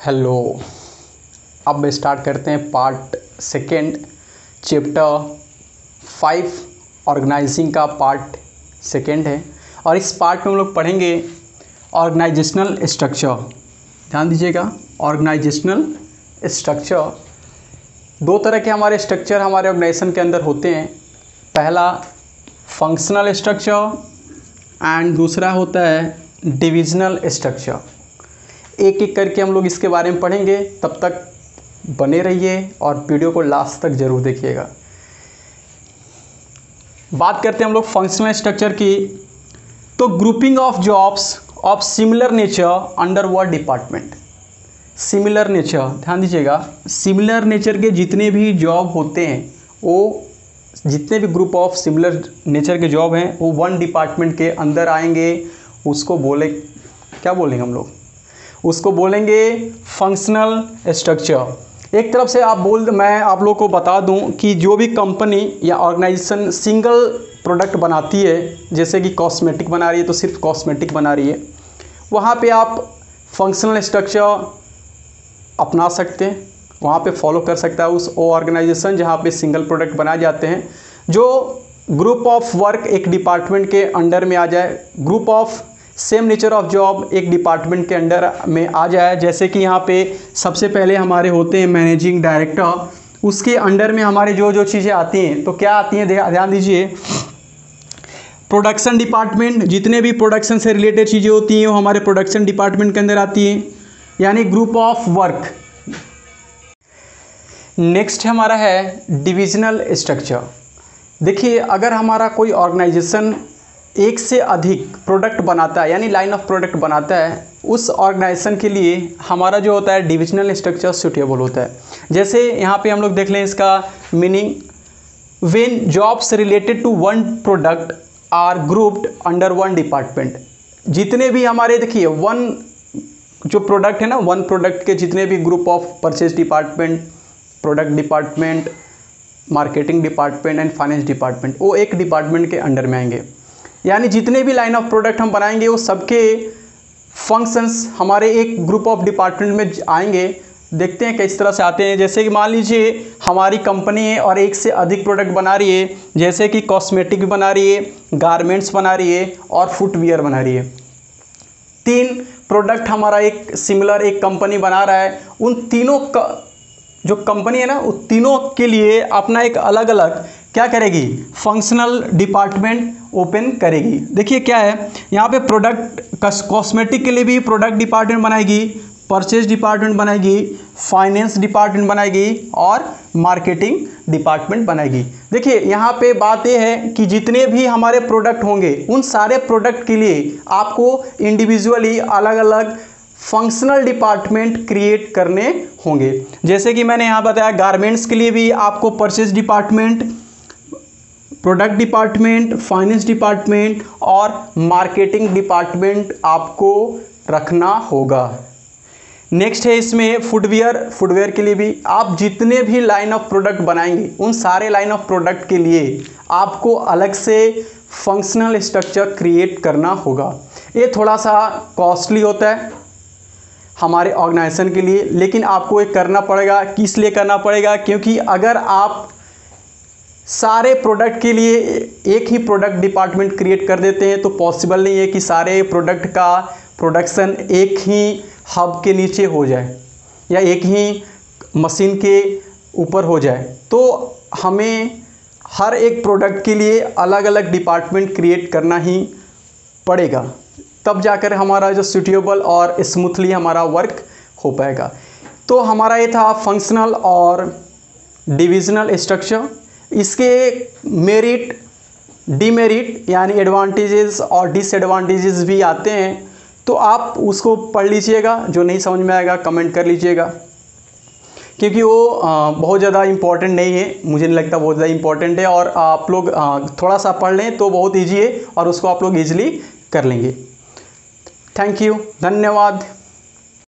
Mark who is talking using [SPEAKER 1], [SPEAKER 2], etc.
[SPEAKER 1] Hello. अब start करते हैं part second, chapter five, organising का पार्ट सेकेंड है। और इस पार्ट में हम लोग पढ़ेंगे ऑर्गेनाइजेशनल स्ट्रक्चर। ध्यान दीजिएगा, ऑर्गेनाइजेशनल स्ट्रक्चर। दो तरह के हमारे स्ट्रक्चर हमारे ऑर्गेनाइजेशन के अंदर होते हैं। पहला फंक्शनल स्ट्रक्चर एंड दूसरा होता है डिविजनल स्ट्रक्चर एक एक करके हम लोग इसके बारे में पढ़ेंगे, तब तक बने रहिए और वीडियो को लास्ट तक ज़रूर देखिएगा। बात करते हैं हम लोग फंक्शनल स्ट्रक्चर की। तो grouping of jobs of similar nature under word department similar nature ध्यान दीजिएगा। सिमिलर नेचर के जितने भी जॉब होते हैं, वो जितने भी ग्रुप ऑफ़ सिमिलर नेचर के जॉब हैं, वो वन डिपार्टमेंट के अंदर आएँगे, उसको बोले, क्या बोलेंगे हम लोग? उसको बोलेंगे फंक्शनल स्ट्रक्चर एक तरफ़ से आप बोल, मैं आप लोग को बता दूँ कि जो भी कंपनी या ऑर्गेनाइजेशन सिंगल प्रोडक्ट बनाती है, जैसे कि कॉस्मेटिक बना रही है तो सिर्फ़ कॉस्मेटिक बना रही है, वहाँ पे आप फंक्शनल स्ट्रक्चर अपना सकते हैं, वहाँ पे फॉलो कर सकता है उस ओ ऑर्गेनाइजेशन जहाँ पे सिंगल प्रोडक्ट बनाए जाते हैं, जो ग्रुप ऑफ़ वर्क एक डिपार्टमेंट के अंडर में आ जाए group of same nature of job एक डिपार्टमेंट के अंडर में आ जाए जैसे कि यहाँ पे सबसे पहले हमारे होते हैं मैनेजिंग डायरेक्टर उसके अंडर में हमारे जो जो चीज़ें आती हैं तो क्या आती हैं? ध्यान दीजिए। प्रोडक्शन डिपार्टमेंट जितने भी प्रोडक्शन से रिलेटेड चीज़ें होती हैं, वो हमारे प्रोडक्शन डिपार्टमेंट के अंदर आती हैं। यानी ग्रुप ऑफ़ वर्क नेक्स्ट हमारा है डिविजनल स्ट्रक्चर देखिए, अगर हमारा कोई ऑर्गेनाइजेशन एक से अधिक प्रोडक्ट बनाता है, यानी लाइन ऑफ़ प्रोडक्ट बनाता है, उस ऑर्गेनाइजेशन के लिए हमारा जो होता है डिविजनल स्ट्रक्चर सुटेबल होता है। जैसे यहाँ पे हम लोग देख लें इसका meaning when jobs related to one product are grouped under one department जितने भी हमारे देखिए वन जो प्रोडक्ट है ना वन प्रोडक्ट के जितने भी group of purchase department product department marketing department and finance department वो एक डिपार्टमेंट के अंडर में आएँगे। यानी जितने भी लाइन ऑफ़ प्रोडक्ट हम बनाएँगे, वो सबके फ़ंक्शंस हमारे एक ग्रुप ऑफ़ डिपार्टमेंट में आएँगे। देखते हैं किस तरह से आते हैं। जैसे कि मान लीजिए, हमारी कंपनी है और एक से अधिक प्रोडक्ट बना रही है। जैसे कि कॉस्मेटिक बना रही है गारमेंट्स बना रही है और फुटवियर बना रही है। तीन प्रोडक्ट हमारा एक सिमिलर एक कंपनी बना रहा है। उन तीनों का जो कंपनी है ना, उन तीनों के लिए अपना एक अलग अलग क्या करेगी? फंक्शनल डिपार्टमेंट ओपन करेगी। देखिए क्या है, यहाँ पे प्रोडक्ट कॉस्मेटिक के लिए भी प्रोडक्ट डिपार्टमेंट बनाएगी परचेज डिपार्टमेंट बनाएगी फाइनेंस डिपार्टमेंट बनाएगी और मार्केटिंग डिपार्टमेंट बनाएगी। देखिए, यहाँ पे बात यह है कि जितने भी हमारे प्रोडक्ट होंगे, उन सारे प्रोडक्ट के लिए आपको इंडिविजुअली अलग अलग फंक्शनल डिपार्टमेंट क्रिएट करने होंगे। जैसे कि मैंने यहाँ बताया गारमेंट्स के लिए भी आपको purchase department product department, finance department और मार्केटिंग डिपार्टमेंट आपको रखना होगा। नेक्स्ट है इसमें फुटवेयर। फुटवेयर के लिए भी आप जितने भी लाइन ऑफ़ प्रोडक्ट बनाएँगे, उन सारे लाइन ऑफ़ प्रोडक्ट के लिए आपको अलग से फंक्शनल स्ट्रक्चर क्रिएट करना होगा। ये थोड़ा सा कॉस्टली होता है हमारे ऑर्गेनाइजेशन के लिए, लेकिन आपको ये करना पड़ेगा। किस लिए करना पड़ेगा? क्योंकि अगर आप सारे प्रोडक्ट के लिए एक ही प्रोडक्ट डिपार्टमेंट क्रिएट कर देते हैं तो पॉसिबल नहीं है कि सारे प्रोडक्ट का प्रोडक्शन एक ही हब के नीचे हो जाए या एक ही मशीन के ऊपर हो जाए। तो हमें हर एक प्रोडक्ट के लिए अलग अलग डिपार्टमेंट क्रिएट करना ही पड़ेगा। तब जाकर हमारा जो सुटेबल और स्मूथली हमारा वर्क हो पाएगा। तो हमारा ये था फंक्शनल और डिविजनल स्ट्रक्चर इसके मेरिट डीमेरिट यानी एडवांटेजेस और डिसएडवांटेजेस भी आते हैं। तो आप उसको पढ़ लीजिएगा, जो नहीं समझ में आएगा कमेंट कर लीजिएगा। क्योंकि वो बहुत ज़्यादा इम्पोर्टेंट नहीं है। मुझे नहीं लगता बहुत ज़्यादा इंपॉर्टेंट है और आप लोग थोड़ा सा पढ़ लें तो बहुत ईजी है और उसको आप लोग ईजिली कर लेंगे। थैंक यू धन्यवाद।